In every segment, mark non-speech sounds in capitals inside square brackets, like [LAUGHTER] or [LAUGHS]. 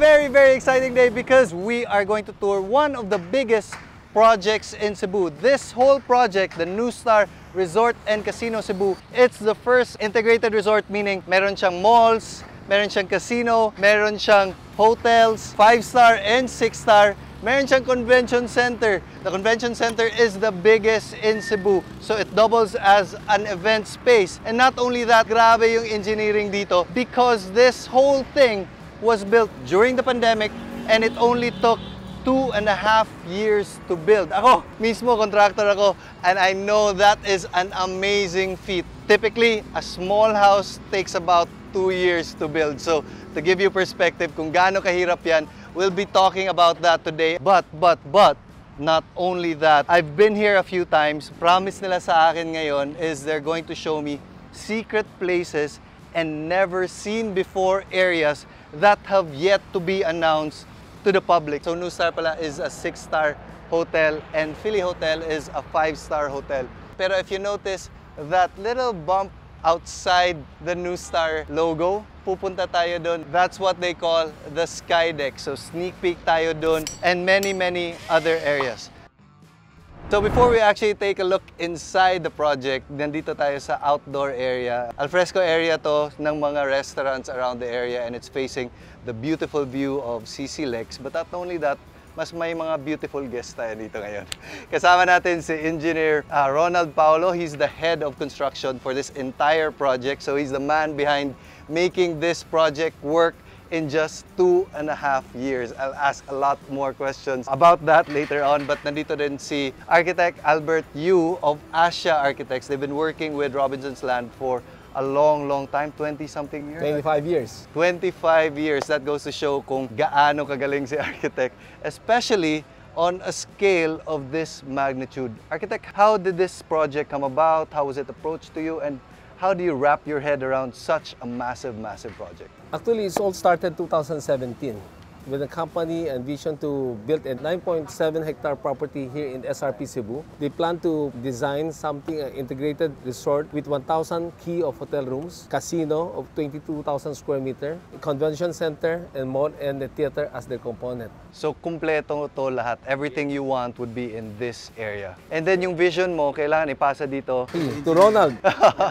Very, very exciting day because we are going to tour one of the biggest projects in Cebu. This whole project, the New Star Resort and Casino Cebu, it's the first integrated resort meaning meron siyang malls, meron siyang casino, meron siyang hotels, 5-star and 6-star, meron siyang convention center. The convention center is the biggest in Cebu. So it doubles as an event space. And not only that, grabe yung engineering dito because this whole thing was built during the pandemic and it only took two and a half years to build. Ako, mismo contractor ako, and I know that is an amazing feat. Typically, a small house takes about two years to build. So, to give you perspective kung gaano kahirap yan, we'll be talking about that today. But, but, but, not only that, I've been here a few times. Promise nila sa akin ngayon is they're going to show me secret places and never seen before areas that have yet to be announced to the public. So New Star pala is a six-star hotel and Philly Hotel is a five-star hotel. Pero if you notice that little bump outside the New Star logo, pupunta tayo doon. That's what they call the sky deck. So sneak peek tayo doon and many, many other areas. So before we actually take a look inside the project, nandito tayo sa outdoor area. Alfresco area to ng mga restaurants around the area and it's facing the beautiful view of CC Lex. But not only that, mas may mga beautiful guests tayo dito ngayon. [LAUGHS] Kasama natin si Engineer uh, Ronald Paulo. He's the head of construction for this entire project. So he's the man behind making this project work in just two and a half years. I'll ask a lot more questions about that later on, but nandito din si Architect Albert Yu of Asia Architects. They've been working with Robinson's Land for a long, long time, 20-something years. 25 years. 25 years. That goes to show kung gaano kagaling si architect, especially on a scale of this magnitude. Architect, how did this project come about? How was it approached to you? And how do you wrap your head around such a massive, massive project? Actually, it's all started 2017 with a company and vision to build a 9.7 hectare property here in SRP Cebu. They plan to design something, an integrated resort with 1,000 key of hotel rooms, casino of 22,000 square meter, convention center, and mall and the theater as their component. So, kumpleto to lahat. Everything you want would be in this area. And then yung vision mo, kailangan ipasa dito. [LAUGHS] To Ronald,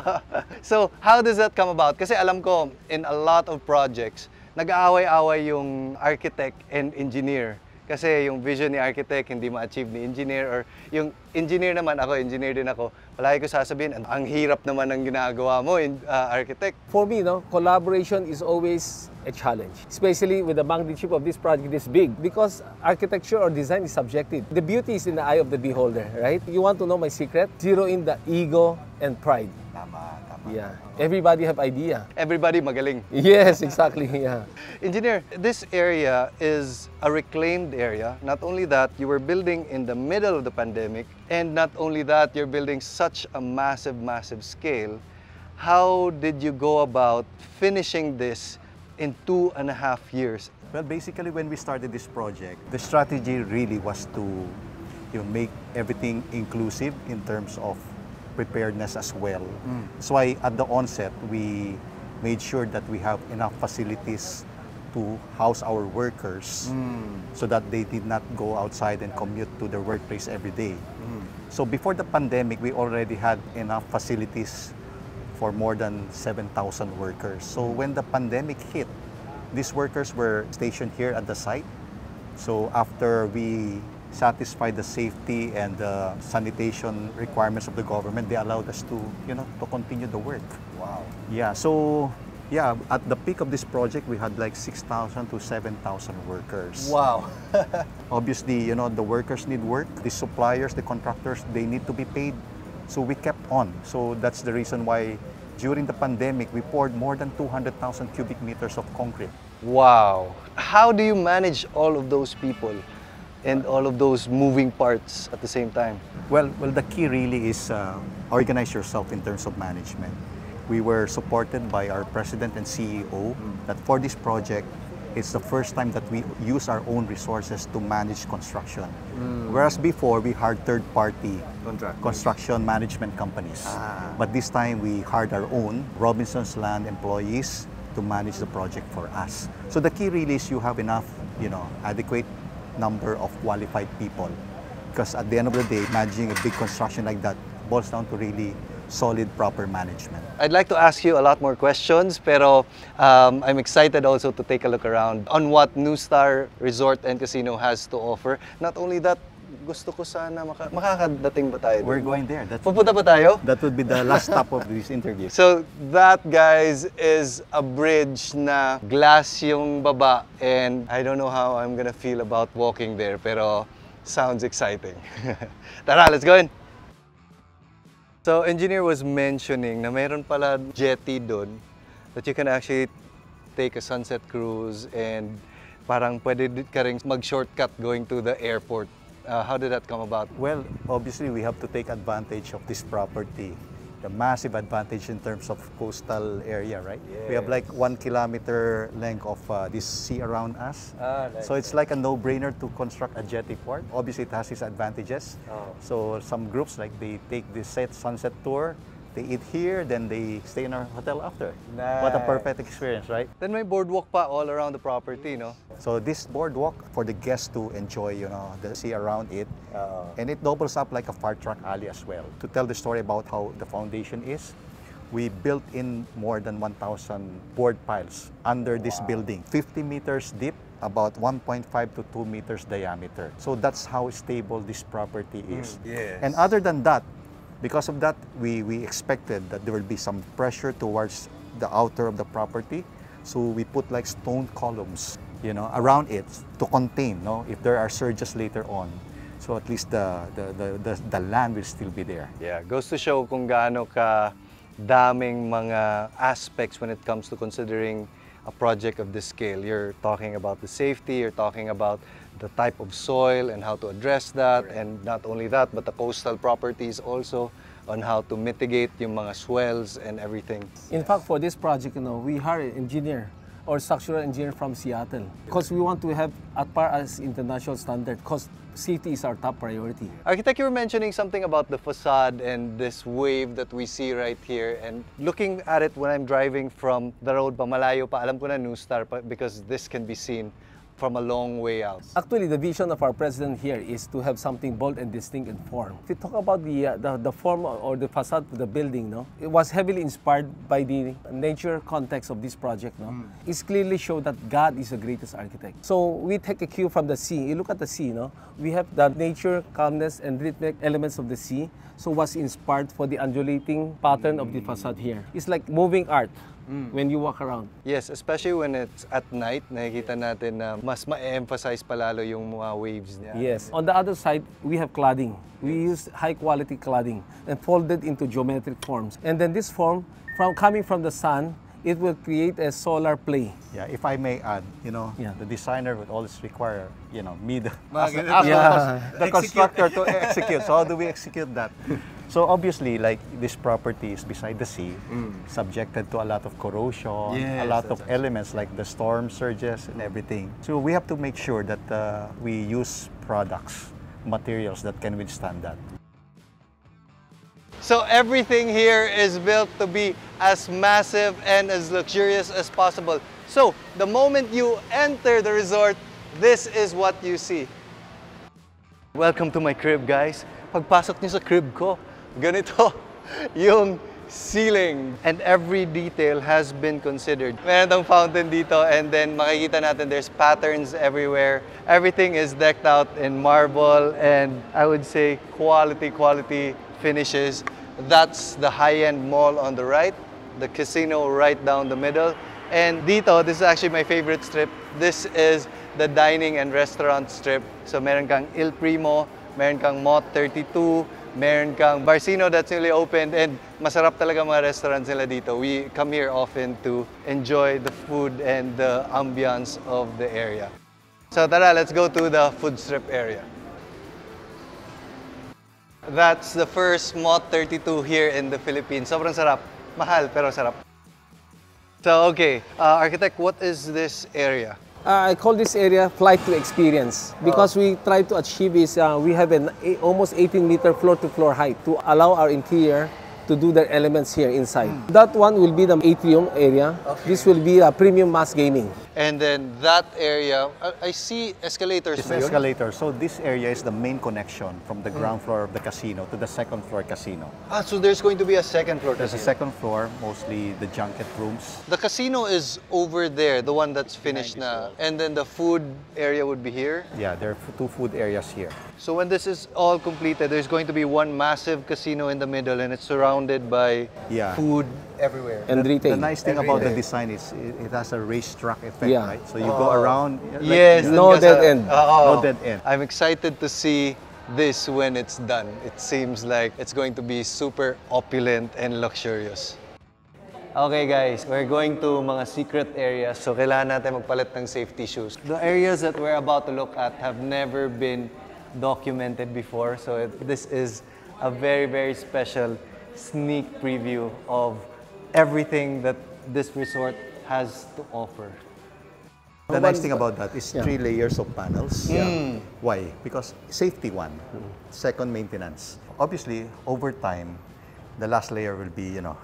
[LAUGHS] so, how does that come about? Kasi alam ko, in a lot of projects, nag-aaway-away yung architect and engineer. Kasi yung vision ni architect hindi ma-achieve ni engineer or yung engineer naman ako, engineer din ako. Palagi ko sasabihin, ang, ang hirap naman ng ginagawa mo, in, uh, architect. for me, no, collaboration is always a challenge, especially with the magnitude of this project this big, because architecture or design is subjective. The beauty is in the eye of the beholder, right? You want to know my secret? Zero in the ego and pride. Tama, tama. Yeah. Everybody have idea. Everybody magaling. [LAUGHS] Yes, exactly. Yeah. Engineer, this area is a reclaimed area. Not only that, you were building in the middle of the pandemic, and not only that, you're building such a massive, massive scale. How did you go about finishing this in two and a half years? Well, basically, when we started this project, the strategy really was to you know, make everything inclusive in terms of preparedness as well. Mm. That's why at the onset, we made sure that we have enough facilities to house our workers mm. so that they did not go outside and commute to their workplace every day. Mm. So before the pandemic, we already had enough facilities for more than 7,000 workers. So when the pandemic hit, these workers were stationed here at the site. So after we satisfied the safety and the sanitation requirements of the government, they allowed us to, you know, to continue the work. Wow. Yeah, so yeah, at the peak of this project, we had like 6,000 to 7,000 workers. Wow. [LAUGHS] Obviously, you know, the workers need work. The suppliers, the contractors, they need to be paid. So we kept on. So that's the reason why during the pandemic, we poured more than 200,000 cubic meters of concrete. Wow. How do you manage all of those people and all of those moving parts at the same time? Well, well, the key really is uh, organize yourself in terms of management. We were supported by our president and CEO that for this project, it's the first time that we use our own resources to manage construction. Whereas before, we hired third-party construction management companies. Ah. But this time, we hired our own Robinson's Land employees to to manage the project for us. So the key really is you have enough, you know, adequate number of qualified people. Because at the end of the day, managing a big construction like that boils down to really solid, proper management. I'd like to ask you a lot more questions, pero um, I'm excited also to take a look around on what New Star Resort and Casino has to offer. Not only that, gusto ko sana maka makakadating ba tayo? We're going there. That's, Pupunta ba tayo? that would be the last stop of this interview. So that guys is a bridge na glass yung baba and I don't know how I'm gonna feel about walking there pero sounds exciting. [LAUGHS] Tara, let's go in. So engineer was mentioning na mayroon pala jetty doon that you can actually take a sunset cruise and parang pwede ka rin mag-shortcut going to the airport. Uh, how did that come about? Well, obviously, we have to take advantage of this property. The massive advantage in terms of coastal area, right? We have like one kilometer length of uh, this sea around us. Ah, nice. So it's like a no-brainer to construct a jetty port. Obviously, it has its advantages. Oh. So some groups, like they take the set sunset tour, they eat here, then they stay in our hotel after. What a perfect experience, right? Then may boardwalk pa all around the property, no? So this boardwalk for the guests to enjoy, you know, the sea around it, uh. and it doubles up like a fire truck alley as well. To tell the story about how the foundation is, we built in more than 1,000 bored piles under this building, 50 meters deep, about 1.5 to 2 meters diameter. So that's how stable this property is. Mm, yes. And other than that, because of that, we, we expected that there will be some pressure towards the outer of the property. So we put like stone columns, you know, around it to contain, no, if there are surges later on. So at least the, the, the, the, the land will still be there. Yeah, goes to show kung gaano ka daming mga aspects when it comes to considering a project of this scale. You're talking about the safety, you're talking about the type of soil and how to address that, and not only that, but the coastal properties also on how to mitigate yung mga swells and everything. In fact, for this project, you know, we hired an engineer or structural engineer from Seattle because we want to have at par as international standard because safety is our top priority. Architect, you were mentioning something about the facade and this wave that we see right here. And looking at it when I'm driving from the road pa, malayo pa, alam ko na NUSTAR pa, because this can be seen from a long way out. Actually, the vision of our president here is to have something bold and distinct in form. If you talk about the, uh, the, the form or the facade of the building, no, it was heavily inspired by the nature context of this project. No, it's clearly showed that God is the greatest architect. So we take a cue from the sea. You look at the sea, no, we have the nature, calmness, and rhythmic elements of the sea. So was inspired for the undulating pattern of the facade here. It's like moving art Mm. when you walk around. Yes, especially when it's at night, nakikita natin na mas ma-emphasize palalo yung mga waves niya. Yes. On the other side, we have cladding. We use high quality cladding and folded into geometric forms. And then this form, from coming from the sun, it will create a solar play. Yeah, if I may add, you know, Yeah. the designer would always require, you know, me, the, Mga as, ganun. as Yeah. the constructor to execute. So how do we execute that? [LAUGHS] So obviously, like this property is beside the sea, subjected to a lot of corrosion, a lot of elements like the storm surges and everything. So we have to make sure that uh, we use products, materials that can withstand that. So everything here is built to be as massive and as luxurious as possible. So the moment you enter the resort, this is what you see. Welcome to my crib, guys. Pagpasok niyo sa crib ko, ganito [LAUGHS] yung ceiling. And every detail has been considered. Meron tong fountain dito and then makikita natin there's patterns everywhere. Everything is decked out in marble and I would say quality, quality finishes. That's the high-end mall on the right, the casino right down the middle. And dito, this is actually my favorite strip. This is the dining and restaurant strip. So meron kang Il Primo, meron kang Mott 32, meron kang Barcino that's newly opened, and masarap talaga mga restaurants nila dito. We come here often to enjoy the food and the ambiance of the area. So tara, let's go to the food strip area. That's the first Mott 32 here in the Philippines. Sobrang sarap. Mahal, pero sarap. So, okay. Uh, architect, what is this area? Uh, I call this area flight to experience because we try to achieve is uh, we have an a, almost 18 meter floor to floor height to allow our interior to do their elements here inside. That one will be the atrium area. This will be a premium mass gaming. And then that area, I, I see escalators. It's escalator. So this area is the main connection from the ground floor of the casino to the second floor casino. Ah, so there's going to be a second floor. There's a second floor, mostly the junket rooms. The casino is over there, the one that's finished now. And then the food area would be here. Yeah, there are two food areas here. So when this is all completed, there's going to be one massive casino in the middle and it's surrounded by Yeah. food everywhere. And retail. The nice thing And about the design is it, it has a racetrack effect, Yeah. right? So you go oh. around. like- yes. No dun ka dead sa- end. Oo. No oh. dead end. I'm excited to see this when it's done. It seems like it's going to be super opulent and luxurious. Okay guys, we're going to mga secret areas so kailangan natin magpalit ng safety shoes. The areas that we're about to look at have never been documented before so it, this is a very very special sneak preview of everything that this resort has to offer. The nice thing about that is Yeah. three layers of panels. Why? Because safety one, second maintenance. Obviously, over time, the last layer will be, you know,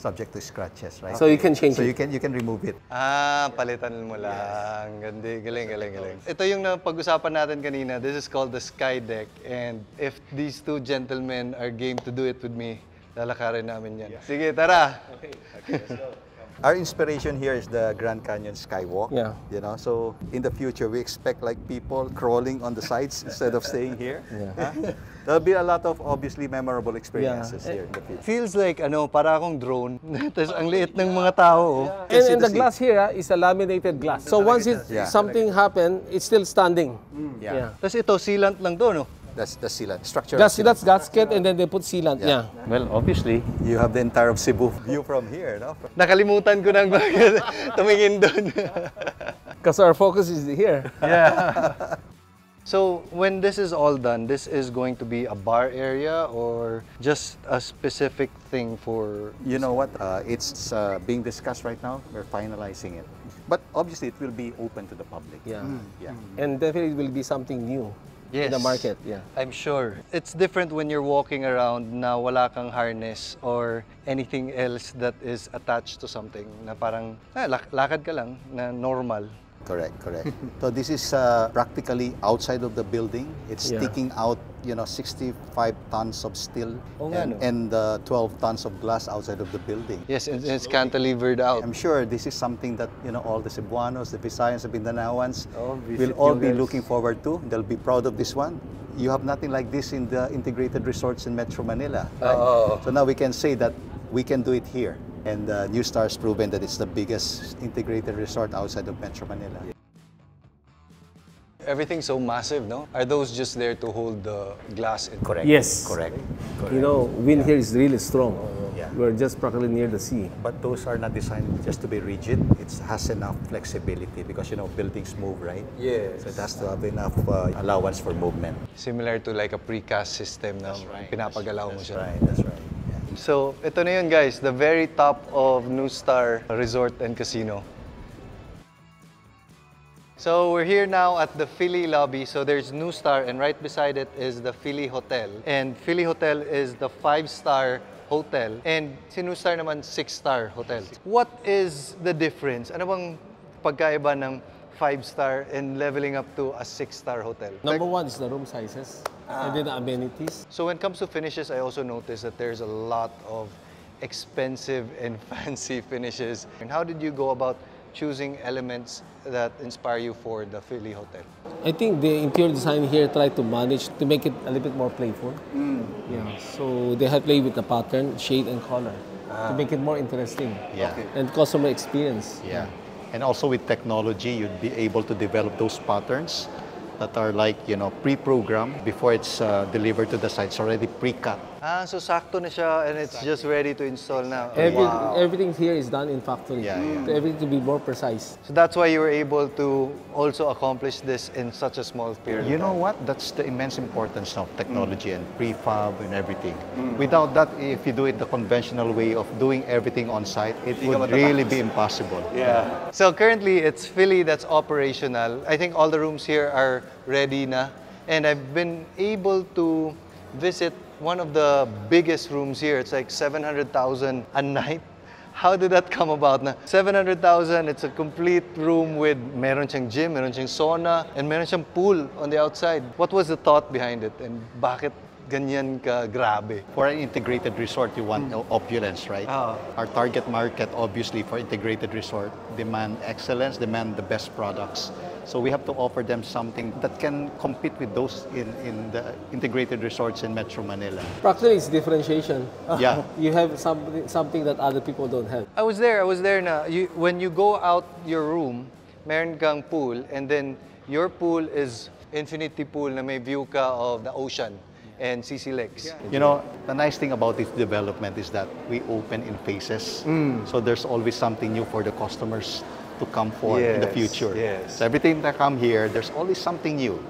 subject to scratches, right? So you can change So it. you can you can remove it. Ah, palitan mo lang. Gandi, galing, galing, galing. Ito yung napag-usapan natin kanina. This is called the Sky Deck. And if these two gentlemen are game to do it with me, lalakarin namin yan. Sige, tara! Our inspiration here is the Grand Canyon Skywalk. Yeah. You know, so in the future we expect like people crawling on the sides [LAUGHS] instead of staying here. Yeah. Huh? There'll be a lot of obviously memorable experiences Yeah. here in the future. Feels like, ano, para akong drone. [LAUGHS] Tapos ang liit ng mga tao. oh. And, see and the the seat. glass here ah, is a laminated glass. So once it Yeah. something happen, it's still standing. Yeah. Tapos ito, sealant lang to, no? That's the sealant structure. That's that's gasket and then they put sealant. Yeah. Yeah. Well, obviously, you have the entire of Cebu view from here, no? Nakalimutan ko nang [LAUGHS] tumingin doon. Because [LAUGHS] our focus is here. Yeah. [LAUGHS] So when this is all done, this is going to be a bar area or just a specific thing for You know what? Uh, it's uh, being discussed right now. We're finalizing it. But obviously, it will be open to the public. Yeah. Yeah. And definitely it will be something new in the Yes. market. Yeah. I'm sure. It's different when you're walking around na wala kang harness or anything else that is attached to something na parang ah, lak- lakad ka lang na normal. Correct, correct. [LAUGHS] so this is uh, practically outside of the building. It's Yeah. sticking out, you know, 65 tons of steel nga, and, no? and uh, 12 tons of glass outside of the building. Yes, and it's cantilevered out. I'm sure this is something that you know all the Cebuanos, the Visayans, the Mindanaoans Oh, will all be guys. looking forward to. They'll be proud of this one. You have nothing like this in the integrated resorts in Metro Manila. Right? Oo. So now we can say that we can do it here. And uh, NUSTAR's proven that it's the biggest integrated resort outside of Metro Manila. Everything's so massive, no? Are those just there to hold the glass in? Correct. Yes. Correct. You know, wind here is really strong. Yeah. We're just practically near the sea. But those are not designed just to be rigid. It has enough flexibility because you know buildings move, right? Yes. So it has to have enough uh, allowance for movement. Similar to like a precast system na pinapagalaw mo siya. Right. That's right. So, ito na yun guys, the very top of New Star Resort and Casino. So, we're here now at the Philly lobby. So, there's New Star and right beside it is the Philly Hotel. And Philly Hotel is the five-star hotel. And si New Star naman, six-star hotel. What is the difference? Ano bang pagkaiba ng five-star and leveling up to a six-star hotel? Number one is the room sizes ah. and then the amenities. So when it comes to finishes, I also noticed that there's a lot of expensive and [LAUGHS] fancy finishes. And how did you go about choosing elements that inspire you for the Fili Hotel? I think the interior design here tried to manage to make it a little bit more playful. Mm. Yeah. So they have played with the pattern, shade, and color to ah. make it more interesting. Yeah. And customer experience. Yeah. And also with technology, you'd be able to develop those patterns that are like, you know, pre-programmed before it's uh, delivered to the site. It's already pre-cut. Ah, so sakto na siya and it's just ready to install now. Every, Wow. Everything here is done in factory. Yeah, yeah. Everything to be more precise. So that's why you were able to also accomplish this in such a small period. You know what? That's the immense importance of technology and prefab and everything. Without that, if you do it the conventional way of doing everything on site, it would really be impossible. Yeah. So currently it's Fili that's operational. I think all the rooms here are ready na. And I've been able to visit one of the biggest rooms here. It's like 700,000 a night. How did that come about na 700,000, it's a complete room with meron siyang gym, meron siyang sauna, and meron siyang pool on the outside. What was the thought behind it and bakit ganyan ka grabe? For an integrated resort, you want opulence, right? Ah. Our target market, obviously, for integrated resort, demand excellence, demand the best products. So we have to offer them something that can compete with those in, in the integrated resorts in Metro Manila. Practically, it's differentiation. [LAUGHS] Yeah. you have something, something that other people don't have. I was there, I was there na. You, when you go out your room, meron kang pool and then your pool is infinity pool na may view ka of the ocean and CCLEX. You know, the nice thing about this development is that we open in phases. So there's always something new for the customers to come for in the future. yes. So every time they come here, there's always something new.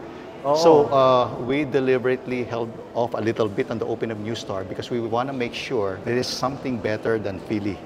Oh. So uh, we deliberately held off a little bit on the open of NUSTAR because we want to make sure there is something better than Fili.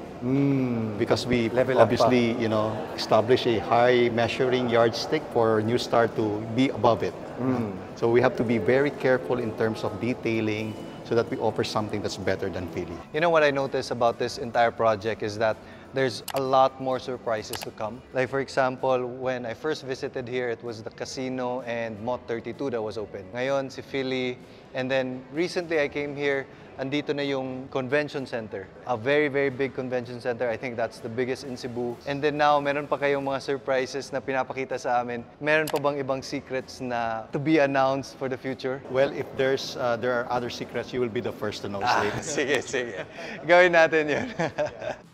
Because we Level up obviously, you know, establish a high measuring yardstick for NUSTAR to be above it. Mm. So we have to be very careful in terms of detailing so that we offer something that's better than Fili. You know what I noticed about this entire project is that there's a lot more surprises to come. Like for example, when I first visited here, it was the casino and Mott 32 that was open. Ngayon, si Fili. And then recently I came here, andito na yung convention center. A very, very big convention center. I think that's the biggest in Cebu. And then now, meron pa kayong mga surprises na pinapakita sa amin. Meron pa bang ibang secrets na to be announced for the future? Well, if there's uh, there are other secrets, you will be the first to know, Slade. [LAUGHS] sige, sige. Gawin natin yun. [LAUGHS]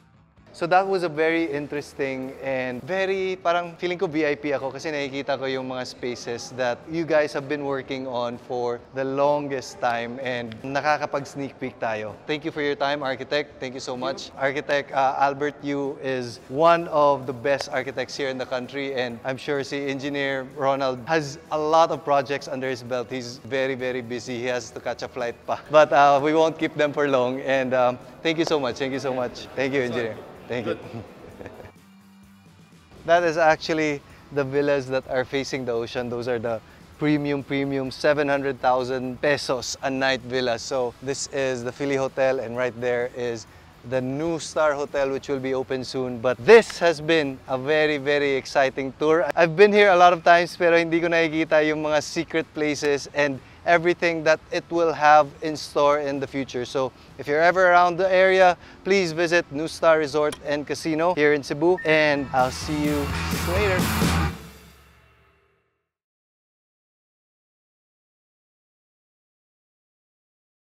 So that was a very interesting and very, parang feeling ko VIP ako kasi nakikita ko yung mga spaces that you guys have been working on for the longest time and nakakapag-sneak peek tayo. Thank you for your time, Architect. Thank you so much. Architect uh, Albert Yu is one of the best architects here in the country and I'm sure si Engineer Ronald has a lot of projects under his belt. He's very, very busy. He has to catch a flight pa. But uh, we won't keep them for long and um, thank you so much. Thank you so much. Thank you, Engineer. Thank you. [LAUGHS] That is actually the villas that are facing the ocean. Those are the premium, premium 700,000 pesos a night villas. So this is the Fili Hotel and right there is the NUSTAR Hotel which will be open soon. But this has been a very, very exciting tour. I've been here a lot of times pero hindi ko nakikita yung mga secret places and everything that it will have in store in the future. So if you're ever around the area, please visit NUSTAR Resort and Casino here in Cebu and I'll see you later.